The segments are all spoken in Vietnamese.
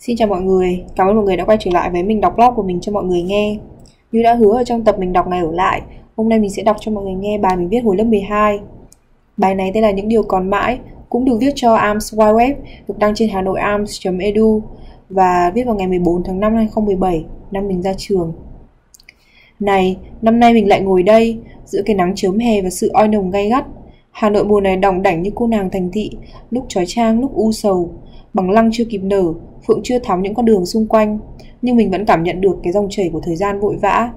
Xin chào mọi người, cảm ơn mọi người đã quay trở lại với mình đọc blog của mình cho mọi người nghe. Như đã hứa ở trong tập mình đọc ngày ở lại, hôm nay mình sẽ đọc cho mọi người nghe bài mình viết hồi lớp 12. Bài này tên là Những điều còn mãi, cũng được viết cho ARMS Wide Web, được đăng trên Hà Nội ARMS.edu và viết vào ngày 14 tháng 5 năm 2017, năm mình ra trường. Này, năm nay mình lại ngồi đây, giữa cái nắng chớm hè và sự oi nồng gay gắt. Hà Nội mùa này đỏng đảnh như cô nàng thành thị, lúc trói trang, lúc u sầu. Bằng lăng chưa kịp nở, Phượng chưa thắm những con đường xung quanh, nhưng mình vẫn cảm nhận được cái dòng chảy của thời gian vội vã.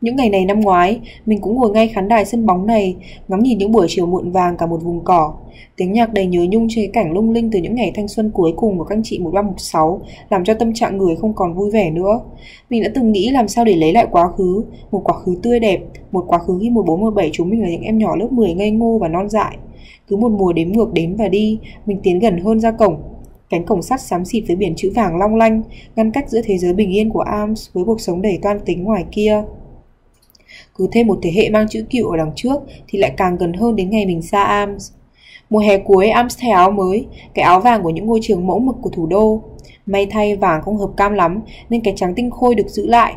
Những ngày này năm ngoái, mình cũng ngồi ngay khán đài sân bóng này, ngắm nhìn những buổi chiều muộn vàng cả một vùng cỏ. Tiếng nhạc đầy nhớ nhung trên cảnh lung linh từ những ngày thanh xuân cuối cùng của các anh chị 1316 làm cho tâm trạng người không còn vui vẻ nữa. Mình đã từng nghĩ làm sao để lấy lại quá khứ, một quá khứ tươi đẹp, một quá khứ khi 14 17 chúng mình là những em nhỏ lớp 10 ngây ngô và non dại. Cứ một mùa đếm ngược đến và đi, mình tiến gần hơn ra cổng, Cánh cổng sắt xám xịt với biển chữ vàng long lanh, ngăn cách giữa thế giới bình yên của Arms với cuộc sống đầy toan tính ngoài kia. Cứ thêm một thế hệ mang chữ cựu ở đằng trước thì lại càng gần hơn đến ngày mình xa Arms. Mùa hè cuối Arms thay áo mới, cái áo vàng của những ngôi trường mẫu mực của thủ đô. May thay vàng không hợp cam lắm nên cái trắng tinh khôi được giữ lại.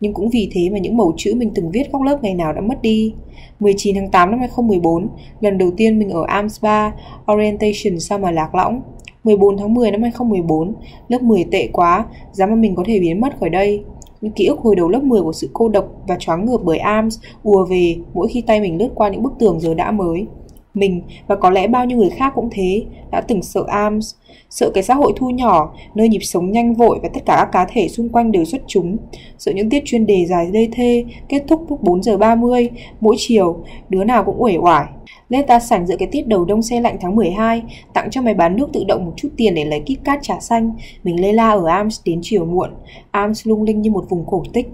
Nhưng cũng vì thế mà những mẩu chữ mình từng viết góc lớp ngày nào đã mất đi. 19 tháng 8 năm 2014, lần đầu tiên mình ở Arms Bar, Orientation sao mà lạc lõng. 14 tháng 10 năm 2014, lớp 10 tệ quá, giá mà mình có thể biến mất khỏi đây. Những ký ức hồi đầu lớp 10 của sự cô độc và choáng ngợp bởi ARMS ùa về mỗi khi tay mình lướt qua những bức tường giờ đã mới. Mình và có lẽ bao nhiêu người khác cũng thế, đã từng sợ ARMS, sợ cái xã hội thu nhỏ, nơi nhịp sống nhanh vội và tất cả các cá thể xung quanh đều xuất chúng, sợ những tiết chuyên đề dài lê thê, kết thúc lúc 4 giờ 30, mỗi chiều, đứa nào cũng uể oải, lên ta sảnh giữa cái tiết đầu đông xe lạnh tháng 12, tặng cho máy bán nước tự động một chút tiền để lấy kit cát trà xanh. Mình lê la ở Arms đến chiều muộn. Arms lung linh như một vùng cổ tích.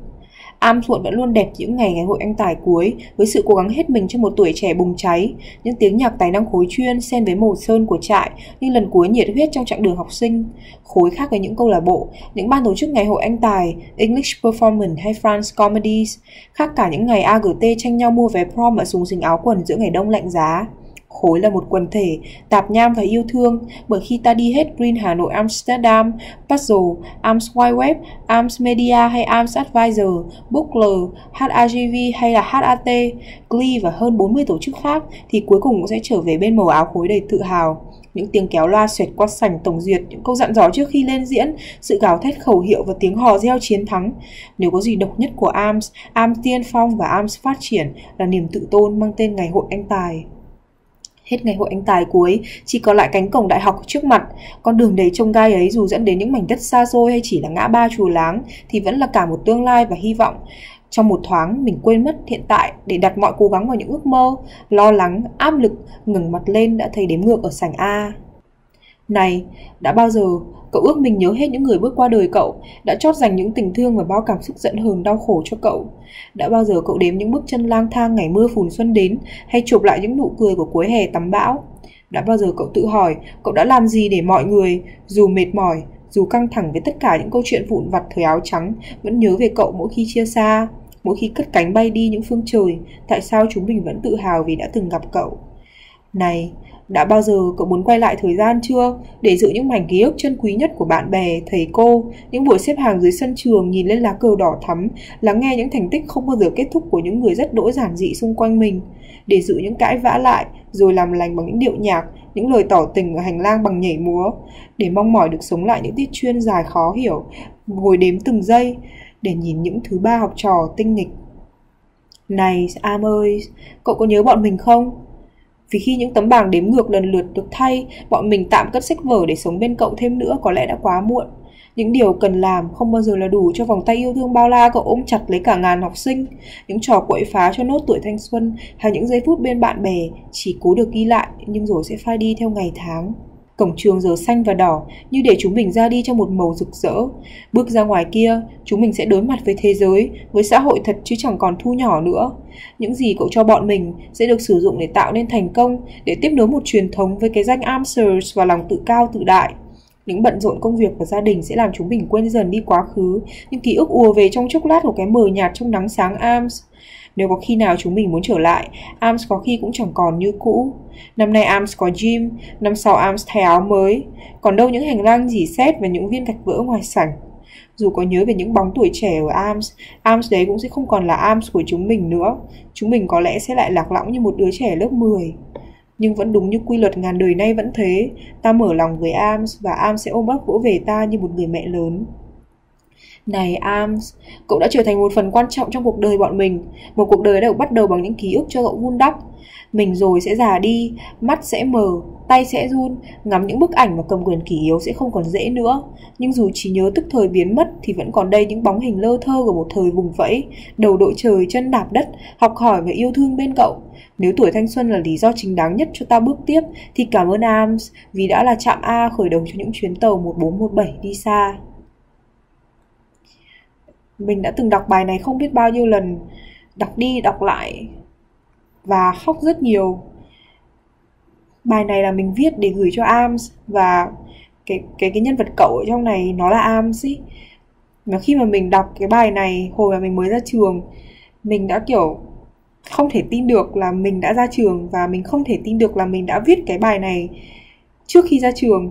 Am Thuận vẫn luôn đẹp những ngày ngày hội anh tài cuối với sự cố gắng hết mình cho một tuổi trẻ bùng cháy, những tiếng nhạc tài năng khối chuyên xen với màu sơn của trại như lần cuối nhiệt huyết trong chặng đường học sinh. Khối khác với những câu lạc bộ, những ban tổ chức ngày hội anh tài, English Performance hay France Comedies, khác cả những ngày AGT tranh nhau mua vé prom và súng dính áo quần giữa ngày đông lạnh giá. Khối là một quần thể, tạp nham và yêu thương, bởi khi ta đi hết Green Hà Nội Amsterdam, Puzzle, Arms Wide Web, Arms Media hay Arms Advisor, Bookler, HAGV hay là HAT, Glee và hơn 40 tổ chức khác thì cuối cùng cũng sẽ trở về bên màu áo khối đầy tự hào những tiếng kéo loa xoẹt qua sảnh tổng duyệt, những câu dặn dò trước khi lên diễn, sự gào thét khẩu hiệu và tiếng hò reo chiến thắng. Nếu có gì độc nhất của ARMS, ARMS tiên phong và ARMS phát triển là niềm tự tôn mang tên Ngày hội anh tài. Hết ngày hội anh tài cuối, chỉ còn lại cánh cổng đại học trước mặt. Con đường đầy trông gai ấy dù dẫn đến những mảnh đất xa xôi hay chỉ là ngã ba chùa láng thì vẫn là cả một tương lai và hy vọng. Trong một thoáng, mình quên mất hiện tại để đặt mọi cố gắng vào những ước mơ, lo lắng, áp lực, ngừng mặt lên đã thấy đếm ngược ở sảnh A. Này, đã bao giờ cậu ước mình nhớ hết những người bước qua đời cậu, đã chót dành những tình thương và bao cảm xúc giận hờn đau khổ cho cậu? Đã bao giờ cậu đếm những bước chân lang thang ngày mưa phùn xuân đến hay chụp lại những nụ cười của cuối hè tắm bão? Đã bao giờ cậu tự hỏi cậu đã làm gì để mọi người, dù mệt mỏi, dù căng thẳng với tất cả những câu chuyện vụn vặt thời áo trắng, vẫn nhớ về cậu mỗi khi chia xa? Mỗi khi cất cánh bay đi những phương trời, tại sao chúng mình vẫn tự hào vì đã từng gặp cậu? Này, đã bao giờ cậu muốn quay lại thời gian chưa để giữ những mảnh ký ức chân quý nhất của bạn bè, thầy cô, những buổi xếp hàng dưới sân trường nhìn lên lá cờ đỏ thắm, lắng nghe những thành tích không bao giờ kết thúc của những người rất đỗi giản dị xung quanh mình, để giữ những cãi vã lại rồi làm lành bằng những điệu nhạc, những lời tỏ tình ở hành lang bằng nhảy múa, để mong mỏi được sống lại những tiết chuyên dài khó hiểu, ngồi đếm từng giây, để nhìn những thứ ba học trò tinh nghịch. Này, Am ơi, cậu có nhớ bọn mình không? Vì khi những tấm bảng đếm ngược lần lượt được thay, bọn mình tạm cất sách vở để sống bên cậu thêm nữa có lẽ đã quá muộn. Những điều cần làm không bao giờ là đủ cho vòng tay yêu thương bao la cậu ôm chặt lấy cả ngàn học sinh. Những trò quậy phá cho nốt tuổi thanh xuân hay những giây phút bên bạn bè chỉ cố được ghi lại nhưng rồi sẽ phai đi theo ngày tháng. Cổng trường giờ xanh và đỏ như để chúng mình ra đi trong một màu rực rỡ. Bước ra ngoài kia, chúng mình sẽ đối mặt với thế giới, với xã hội thật chứ chẳng còn thu nhỏ nữa. Những gì cậu cho bọn mình sẽ được sử dụng để tạo nên thành công, để tiếp nối một truyền thống với cái danh Armsers và lòng tự cao tự đại. Những bận rộn công việc và gia đình sẽ làm chúng mình quên dần đi quá khứ, những ký ức ùa về trong chốc lát của cái mờ nhạt trong nắng sáng Arms. Nếu có khi nào chúng mình muốn trở lại, Arms có khi cũng chẳng còn như cũ. Năm nay Arms có gym, năm sau Arms thay áo mới. Còn đâu những hành lang dỉ xét và những viên gạch vỡ ngoài sảnh. Dù có nhớ về những bóng tuổi trẻ ở Arms, Arms đấy cũng sẽ không còn là Arms của chúng mình nữa. Chúng mình có lẽ sẽ lại lạc lõng như một đứa trẻ lớp 10. Nhưng vẫn đúng như quy luật ngàn đời nay vẫn thế, ta mở lòng với Arms và Arms sẽ ôm ấp vỗ về ta như một người mẹ lớn. Này Arms, cậu đã trở thành một phần quan trọng trong cuộc đời bọn mình. Một cuộc đời đã được bắt đầu bằng những ký ức cho cậu vun đắp. Mình rồi sẽ già đi, mắt sẽ mờ, tay sẽ run Ngắm những bức ảnh và cầm quyền kỷ yếu sẽ không còn dễ nữa. Nhưng dù trí nhớ tức thời biến mất Thì vẫn còn đây những bóng hình lơ thơ của một thời vùng vẫy Đầu đội trời, chân đạp đất Học hỏi và yêu thương bên cậu. Nếu tuổi thanh xuân là lý do chính đáng nhất cho ta bước tiếp thì cảm ơn Arms vì đã là trạm A khởi đầu cho những chuyến tàu 1417 đi xa. Mình đã từng đọc bài này không biết bao nhiêu lần, đọc đi đọc lại và khóc rất nhiều. Bài này là mình viết để gửi cho Arms và cái cái cái nhân vật cậu ở trong này nó là Arms ý. Mà khi mà mình đọc cái bài này hồi mà mình mới ra trường, mình đã kiểu không thể tin được là mình đã ra trường và mình không thể tin được là mình đã viết cái bài này trước khi ra trường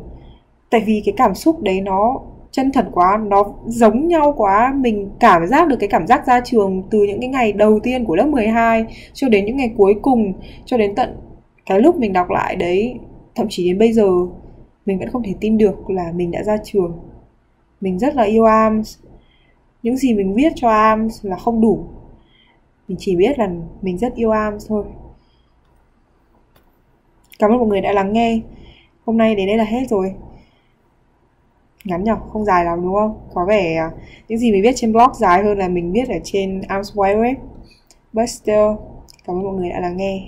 tại vì cái cảm xúc đấy nó chân thật quá, nó giống nhau quá. Mình cảm giác được cái cảm giác ra trường từ những cái ngày đầu tiên của lớp 12 cho đến những ngày cuối cùng, cho đến tận cái lúc mình đọc lại đấy. Thậm chí đến bây giờ, mình vẫn không thể tin được là mình đã ra trường. Mình rất là yêu Arms những gì mình viết cho Arms là không đủ. Mình chỉ biết là mình rất yêu Arms thôi. Cảm ơn mọi người đã lắng nghe. Hôm nay đến đây là hết rồi ngắn nhở không dài lắm đúng không? Có vẻ à, những gì mình viết trên blog dài hơn là mình viết ở trên Arms Wire But still, cảm ơn mọi người đã lắng nghe.